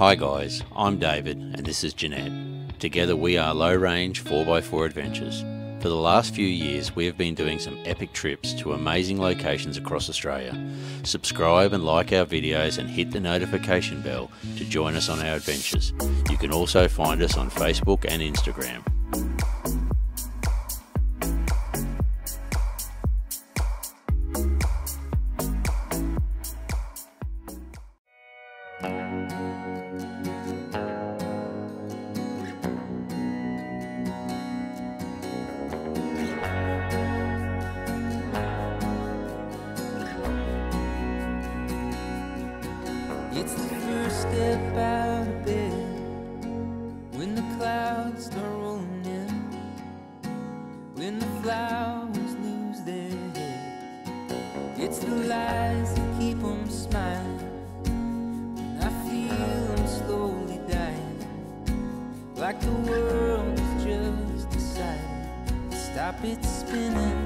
Hi guys, I'm David and this is Jeanette. Together we are Low Range 4x4 Adventures. For the last few years we have been doing some epic trips to amazing locations across Australia. Subscribe and like our videos and hit the notification bell to join us on our adventures. You can also find us on Facebook and Instagram. It's the first step out of bed when the clouds start rolling in, when the flowers lose their heads. It's the lies that keep 'em smiling. When I feel 'em slowly dying, like the world has just decided to stop its spinning.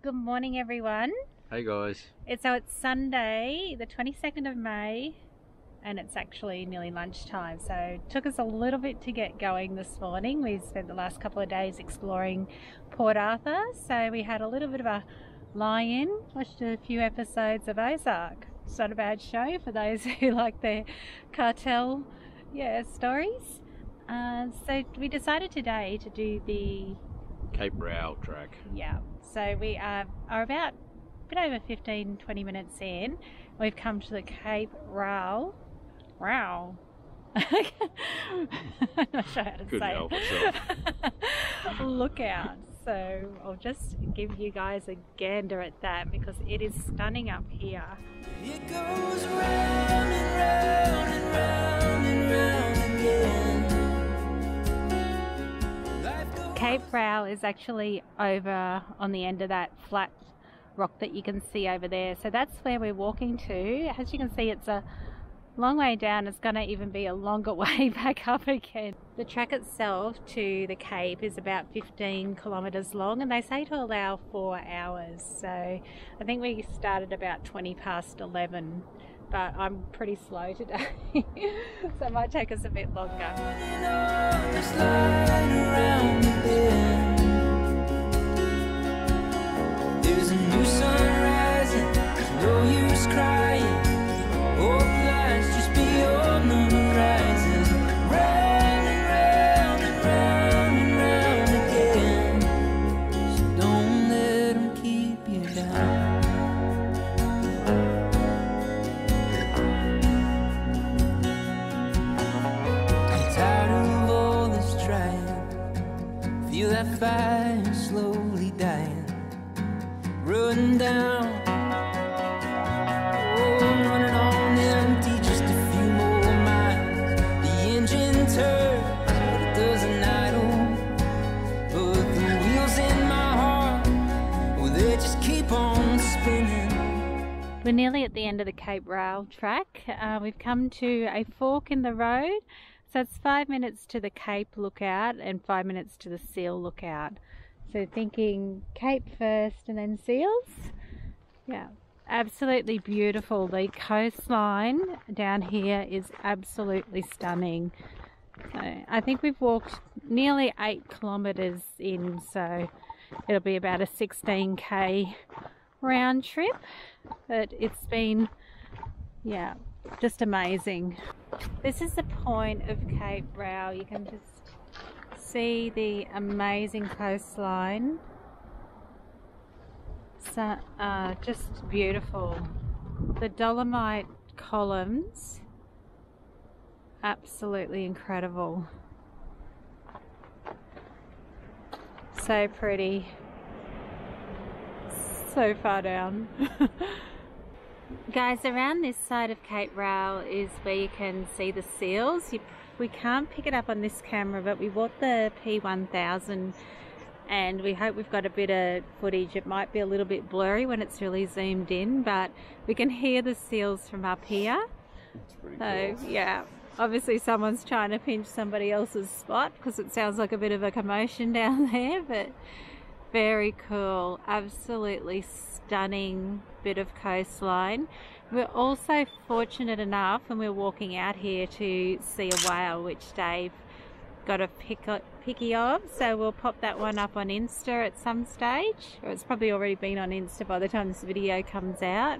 Good morning, everyone. Hey guys. It's so it's Sunday, the 22nd of May, and it's actually nearly lunchtime. So it took us a little bit to get going this morning. We spent the last couple of days exploring Port Arthur, so we had a little bit of a lie-in. Watched a few episodes of Ozark. It's not a bad show for those who like their cartel, yeah, stories. Uh, so we decided today to do the Cape Raoul track. yeah. So we are, are about bit over 15, 20 minutes in. We've come to the Cape Raoul. Row. I'm not sure how to Couldn't say help it. Lookout. So I'll just give you guys a gander at that because it is stunning up here. It goes round and round and round and round again. Cape Raoul is actually over on the end of that flat rock that you can see over there. So that's where we're walking to. As you can see, it's a long way down. It's going to even be a longer way back up again. The track itself to the Cape is about 15 kilometres long, and they say to allow four hours. So I think we started about 20 past 11. But I'm pretty slow today, so it might take us a bit longer. Slowly dying, running down. Oh, I'm running on empty, just a few more miles. The engine turns, but it doesn't idle. But the wheels in my heart, well, they just keep on spinning. We're nearly at the end of the Cape Raoul track. Uh, we've come to a fork in the road. So five minutes to the Cape Lookout and five minutes to the Seal Lookout. So thinking Cape first and then Seals. Yeah, absolutely beautiful. The coastline down here is absolutely stunning. So I think we've walked nearly eight kilometres in, so it'll be about a 16k round trip but it's been yeah just amazing. This is the point of cape Brow. you can just see the amazing coastline. So uh, just beautiful. The dolomite columns. Absolutely incredible. So pretty. So far down. Guys, around this side of Cape Raoul is where you can see the seals. You, we can't pick it up on this camera, but we bought the P1000 and we hope we've got a bit of footage. It might be a little bit blurry when it's really zoomed in, but we can hear the seals from up here. So, yeah, obviously someone's trying to pinch somebody else's spot because it sounds like a bit of a commotion down there, but very cool. Absolutely stunning bit of coastline. We're also fortunate enough when we're walking out here to see a whale, which Dave got a pick, picky of. So we'll pop that one up on Insta at some stage, or it's probably already been on Insta by the time this video comes out.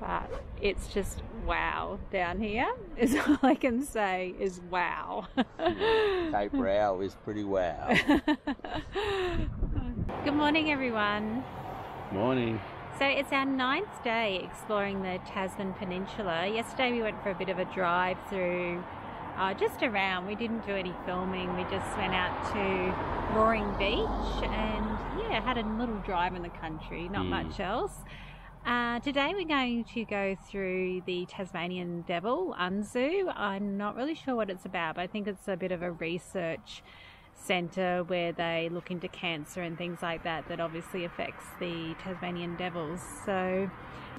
But it's just wow down here, is all I can say is wow. Cape Raoul is pretty wow. Good morning, everyone. Morning. So it's our ninth day exploring the Tasman Peninsula. Yesterday we went for a bit of a drive through, uh, just around. We didn't do any filming. We just went out to Roaring Beach and yeah, had a little drive in the country. Not Mm. much else. Uh, today we're going to go through the Tasmanian Devil Unzoo. I'm not really sure what it's about, but I think it's a bit of a research centre where they look into cancer and things like that that obviously affects the Tasmanian devils. So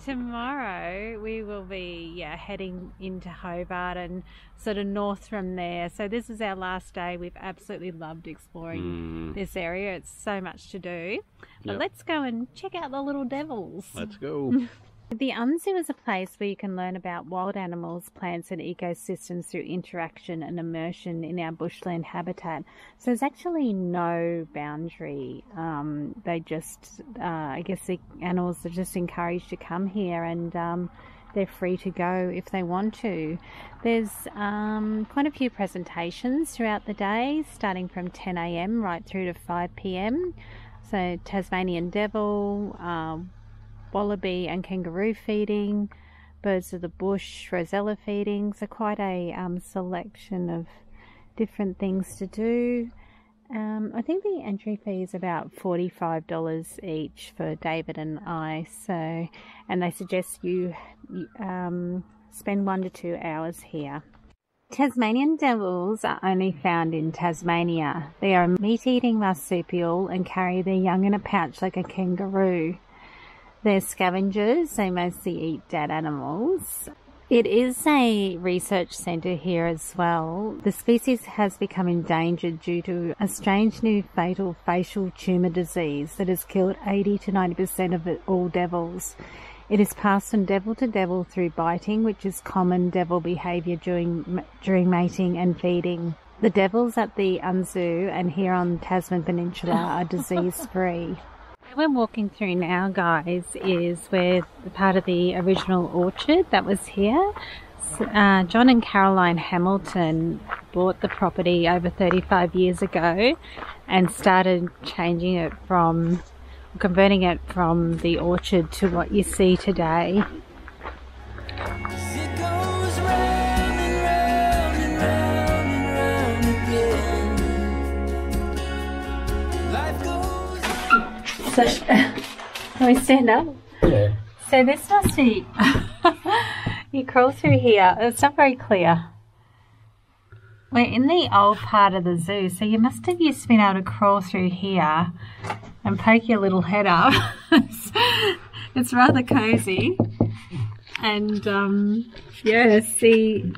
tomorrow we will be yeah heading into Hobart and sort of north from there. So this is our last day. We've absolutely loved exploring Mm, this area. It's so much to do. But Yep. let's go and check out the little devils. let's go. The Unzoo is a place where you can learn about wild animals, plants, and ecosystems through interaction and immersion in our bushland habitat. So there's actually no boundary. Um, they just, uh, I guess, the animals are just encouraged to come here and. Um, they're free to go if they want to. There's um, quite a few presentations throughout the day, starting from 10 a.m. right through to 5 p.m. So, Tasmanian devil, um, wallaby and kangaroo feeding, birds of the bush, rosella feeding. So quite a um, selection of different things to do. Um, I think the entry fee is about forty-five dollars each for David and I. So, and they suggest you um, spend one to two hours here. Tasmanian devils are only found in Tasmania. They are a meat-eating marsupial and carry their young in a pouch like a kangaroo. They're scavengers, they mostly eat dead animals. It is a research centre here as well. The species has become endangered due to a strange new fatal facial tumour disease that has killed 80 to 90% of all devils. It is passed from devil to devil through biting, which is common devil behaviour during, during mating and feeding. The devils at the Unzoo and here on Tasman Peninsula are disease free. We're walking through now, guys, is where part of the original orchard that was here. Uh, John and Caroline Hamilton bought the property over 35 years ago and started changing it from, converting it from the orchard to what you see today. So, can we stand up? Yeah. So this must be. you crawl through here. It's not very clear. We're in the old part of the zoo, so you must have used to been able to crawl through here and poke your little head up. it's, it's rather cozy. And um, yeah, see,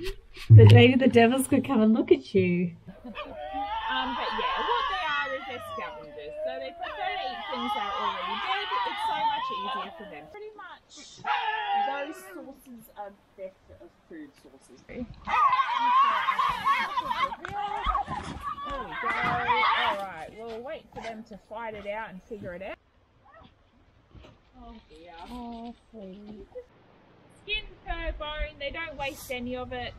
the maybe the devils could come and look at you. Um, but yeah, what they are is they're scavengers. So they prefer to eat things that are already dead. It's so much easier for them. Pretty much those sources are best of food sources. There we go. Alright, we'll wait for them to fight it out and figure it out. Oh dear. Oh, please. Skin, fur, bone, they don't waste any of it.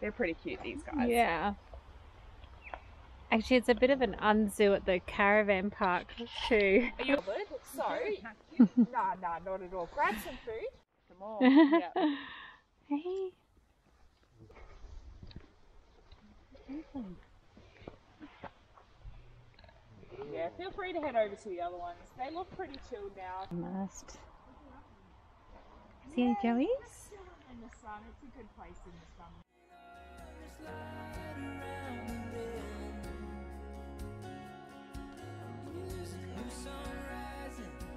They're pretty cute, these guys. Yeah. Actually, it's a bit of an unzoo at the caravan park too. Are you bothered? So, nah, nah, not at all. Grab some food. Come on. Yeah. Hey. yeah, feel free to head over to the other ones. They look pretty chilled now Must. See any joeys? in the sun. It's a good place in the sun.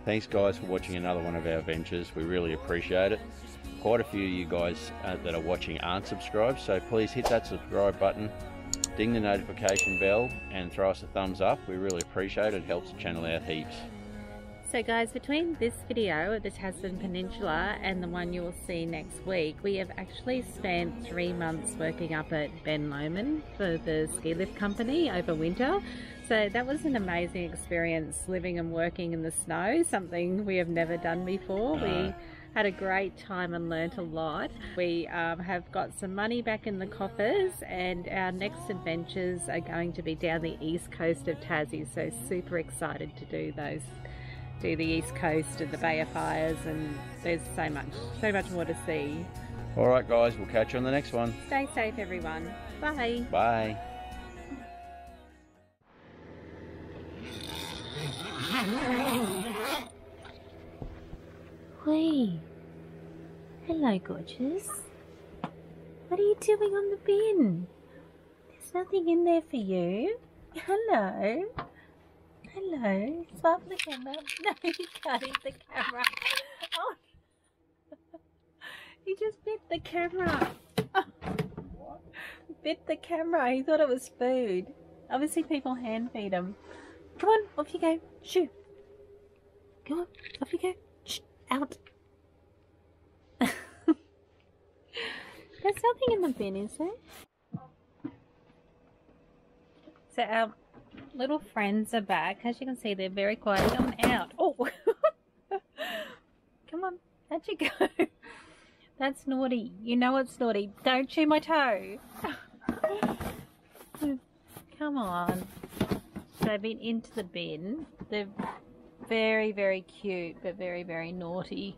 Thanks, guys, for watching another one of our ventures. We really appreciate it. Quite a few of you guys uh, that are watching aren't subscribed, so please hit that subscribe button, ding the notification bell, and throw us a thumbs up. We really appreciate it. It helps the channel out heaps. So guys, between this video at the Tasman Peninsula and the one you will see next week, we have actually spent three months working up at Ben Lomond for the ski lift company over winter. So that was an amazing experience living and working in the snow, something we have never done before. We had a great time and learnt a lot. We um, have got some money back in the coffers and our next adventures are going to be down the east coast of Tassie, so super excited to do those do the east coast and the Bay of Fires and there's so much, so much more to see. All right, guys, we'll catch you on the next one. Stay safe everyone. Bye. Bye. Wait. Hello, gorgeous. What are you doing on the bin? There's nothing in there for you. Hello. Hello. For the camera. No, can't eat the camera. Oh. He just bit the camera. Bit the camera. He thought it was food. Obviously, people hand feed him. Come on, off you go. Shoo. Come on, off you go. Shh, out. There's nothing in the bin, is there? So our little friends are back. As you can see, they're very quiet. Come out. Oh, come on. How'd you go? That's naughty. You know it's naughty. Don't chew my toe. Come on. So they've been into the bin. They're very, very cute, but very, very naughty.